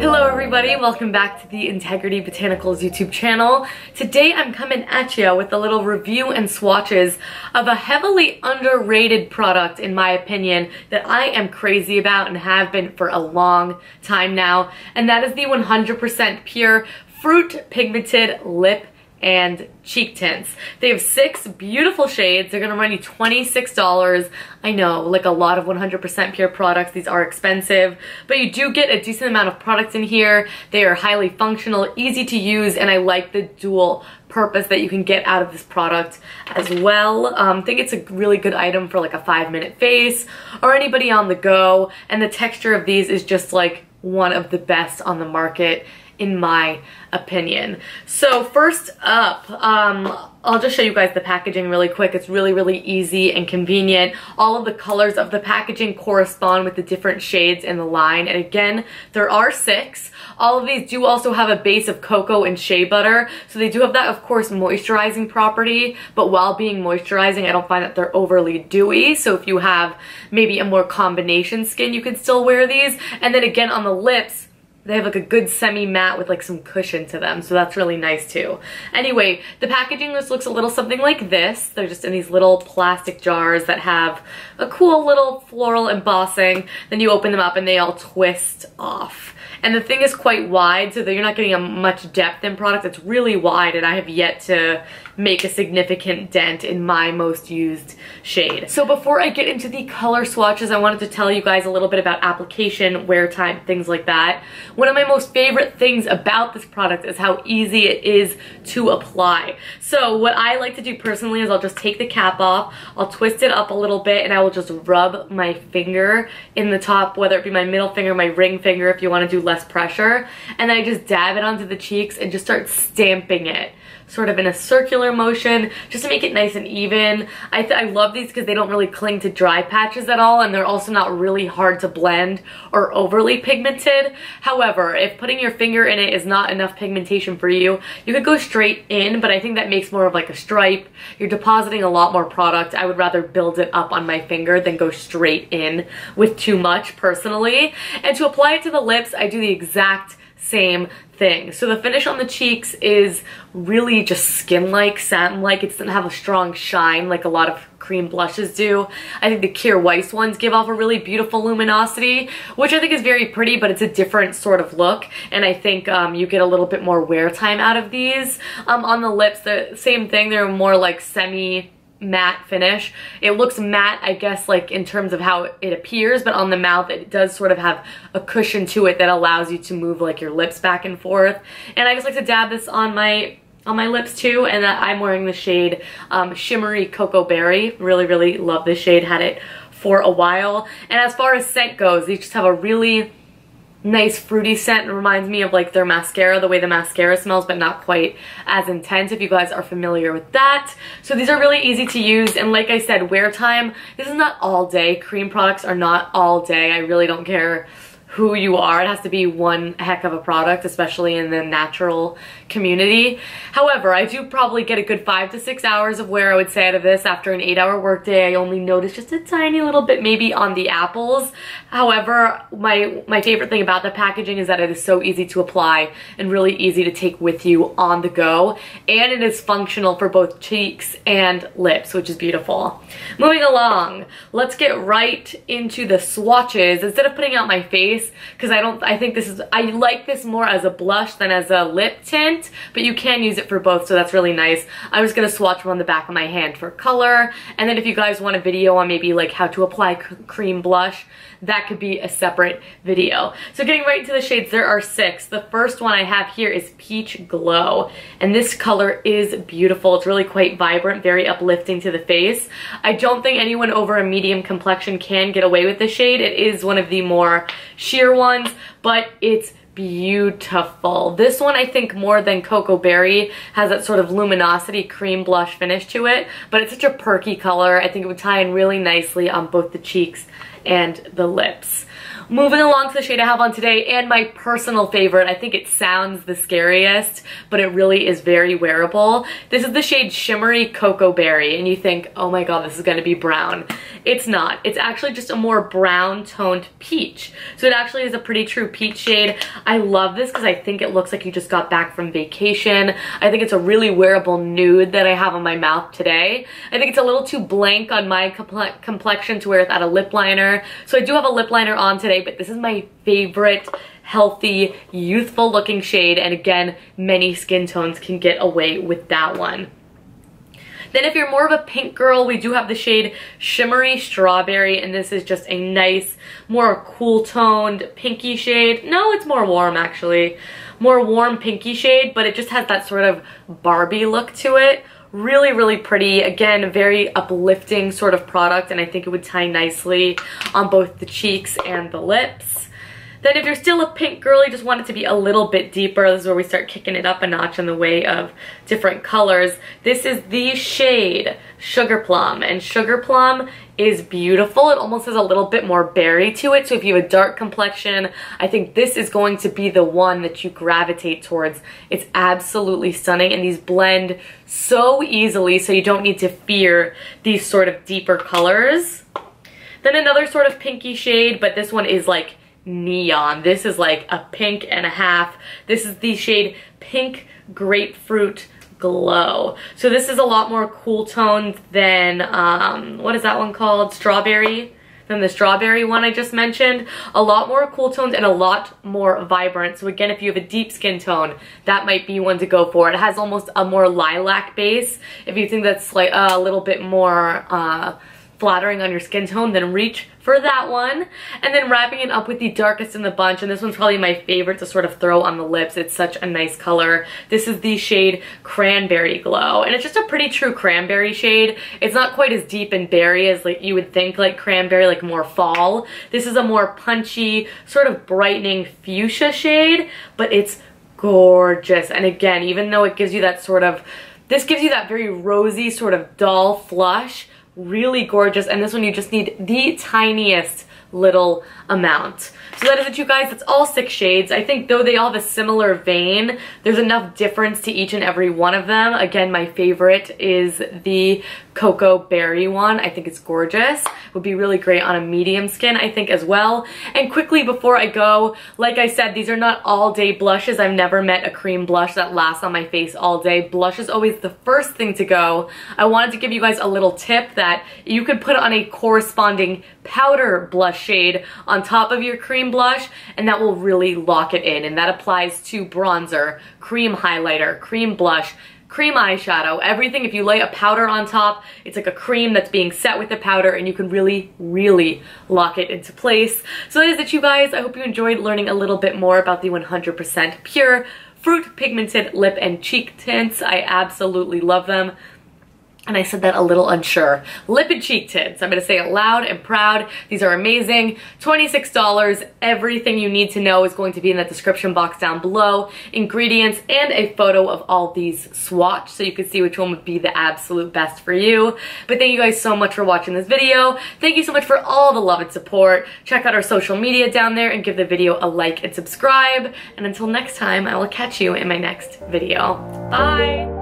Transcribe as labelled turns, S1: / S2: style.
S1: Hello everybody, welcome back to the Integrity Botanicals YouTube channel. Today I'm coming at you with a little review and swatches of a heavily underrated product in my opinion that I am crazy about and have been for a long time now and that is the 100% pure fruit pigmented lip and cheek tints. They have six beautiful shades. They're gonna run you $26. I know, like a lot of 100% pure products, these are expensive, but you do get a decent amount of products in here. They are highly functional, easy to use, and I like the dual purpose that you can get out of this product as well. Um, I think it's a really good item for like a five minute face or anybody on the go. And the texture of these is just like one of the best on the market in my opinion. So first up, um, I'll just show you guys the packaging really quick. It's really, really easy and convenient. All of the colors of the packaging correspond with the different shades in the line. And again, there are six. All of these do also have a base of cocoa and shea butter. So they do have that, of course, moisturizing property. But while being moisturizing, I don't find that they're overly dewy. So if you have maybe a more combination skin, you can still wear these. And then again, on the lips, they have like a good semi-matte with like some cushion to them, so that's really nice too. Anyway, the packaging just looks a little something like this. They're just in these little plastic jars that have a cool little floral embossing. Then you open them up and they all twist off. And the thing is quite wide, so that you're not getting a much depth in product. It's really wide, and I have yet to make a significant dent in my most used shade. So before I get into the color swatches, I wanted to tell you guys a little bit about application, wear time, things like that. One of my most favorite things about this product is how easy it is to apply. So what I like to do personally is I'll just take the cap off, I'll twist it up a little bit, and I will just rub my finger in the top, whether it be my middle finger, my ring finger, if you want to do less pressure. And then I just dab it onto the cheeks and just start stamping it sort of in a circular motion just to make it nice and even. I, I love these because they don't really cling to dry patches at all and they're also not really hard to blend or overly pigmented. However, if putting your finger in it is not enough pigmentation for you, you could go straight in, but I think that makes more of like a stripe. You're depositing a lot more product. I would rather build it up on my finger than go straight in with too much personally. And to apply it to the lips, I do the exact same thing. So the finish on the cheeks is really just skin-like, satin-like. It doesn't have a strong shine like a lot of cream blushes do. I think the Kjaer Weis ones give off a really beautiful luminosity, which I think is very pretty, but it's a different sort of look. And I think um, you get a little bit more wear time out of these. Um, on the lips, the same thing. They're more like semi matte finish. It looks matte, I guess, like in terms of how it appears, but on the mouth it does sort of have a cushion to it that allows you to move like your lips back and forth. And I just like to dab this on my on my lips too, and I'm wearing the shade um, Shimmery Cocoa Berry. Really, really love this shade. Had it for a while. And as far as scent goes, these just have a really nice fruity scent. Reminds me of like their mascara, the way the mascara smells, but not quite as intense if you guys are familiar with that. So these are really easy to use. And like I said, wear time, this is not all day. Cream products are not all day. I really don't care who you are. It has to be one heck of a product, especially in the natural community. However, I do probably get a good five to six hours of wear, I would say, out of this. After an eight hour workday, I only notice just a tiny little bit maybe on the apples. However, my, my favorite thing about the packaging is that it is so easy to apply and really easy to take with you on the go. And it is functional for both cheeks and lips, which is beautiful. Moving along, let's get right into the swatches. Instead of putting out my face, face because I don't, I think this is, I like this more as a blush than as a lip tint, but you can use it for both, so that's really nice. I'm just gonna swatch them on the back of my hand for color, and then if you guys want a video on maybe like how to apply cream blush, that could be a separate video. So getting right into the shades, there are six. The first one I have here is Peach Glow, and this color is beautiful. It's really quite vibrant, very uplifting to the face. I don't think anyone over a medium complexion can get away with the shade. It is one of the more sheer ones, but it's beautiful. This one I think more than Cocoa Berry has that sort of luminosity cream blush finish to it, but it's such a perky color. I think it would tie in really nicely on both the cheeks and the lips. Moving along to the shade I have on today and my personal favorite. I think it sounds the scariest, but it really is very wearable. This is the shade Shimmery Cocoa Berry and you think, oh my god, this is gonna be brown. It's not. It's actually just a more brown toned peach. So it actually is a pretty true peach shade. I love this because I think it looks like you just got back from vacation. I think it's a really wearable nude that I have on my mouth today. I think it's a little too blank on my comple complexion to wear without a lip liner. So I do have a lip liner on today, but this is my favorite healthy, youthful looking shade. And again, many skin tones can get away with that one. Then if you're more of a pink girl, we do have the shade Shimmery Strawberry, and this is just a nice, more cool toned pinky shade. No, it's more warm actually. More warm pinky shade, but it just has that sort of Barbie look to it. Really, really pretty. Again, very uplifting sort of product, and I think it would tie nicely on both the cheeks and the lips. Then if you're still a pink girl, you just want it to be a little bit deeper. This is where we start kicking it up a notch in the way of different colors. This is the shade Sugar Plum. And Sugar Plum is beautiful. It almost has a little bit more berry to it. So if you have a dark complexion, I think this is going to be the one that you gravitate towards. It's absolutely stunning and these blend so easily so you don't need to fear these sort of deeper colors. Then another sort of pinky shade, but this one is like neon. This is like a pink and a half. This is the shade Pink Grapefruit Glow. So this is a lot more cool toned than, um, what is that one called? Strawberry? Than the strawberry one I just mentioned. A lot more cool tones and a lot more vibrant. So again, if you have a deep skin tone, that might be one to go for. It has almost a more lilac base. If you think that's like a little bit more uh, flattering on your skin tone, then reach for that one. And then wrapping it up with the darkest in the bunch, and this one's probably my favorite to sort of throw on the lips. It's such a nice color. This is the shade Cranberry Glow, and it's just a pretty true cranberry shade. It's not quite as deep and berry as like you would think like cranberry, like more fall. This is a more punchy, sort of brightening fuchsia shade, but it's gorgeous. And again, even though it gives you that sort of, this gives you that very rosy sort of dull flush, really gorgeous. And this one you just need the tiniest little amount. So that is it you guys, it's all six shades. I think though they all have a similar vein, there's enough difference to each and every one of them. Again, my favorite is the cocoa berry one. I think it's gorgeous. Would be really great on a medium skin, I think as well. And quickly before I go, like I said, these are not all day blushes. I've never met a cream blush that lasts on my face all day. Blush is always the first thing to go. I wanted to give you guys a little tip that you could put on a corresponding powder blush shade on top of your cream blush and that will really lock it in and that applies to bronzer, cream highlighter, cream blush, cream eyeshadow, everything. If you lay a powder on top, it's like a cream that's being set with the powder and you can really, really lock it into place. So that is it, you guys. I hope you enjoyed learning a little bit more about the 100% pure fruit pigmented lip and cheek tints. I absolutely love them and I said that a little unsure. Lip and cheek tints. I'm gonna say it loud and proud. These are amazing. $26. Everything you need to know is going to be in the description box down below. Ingredients and a photo of all these swatch so you can see which one would be the absolute best for you. But thank you guys so much for watching this video. Thank you so much for all the love and support. Check out our social media down there and give the video a like and subscribe. And until next time, I will catch you in my next video. Bye!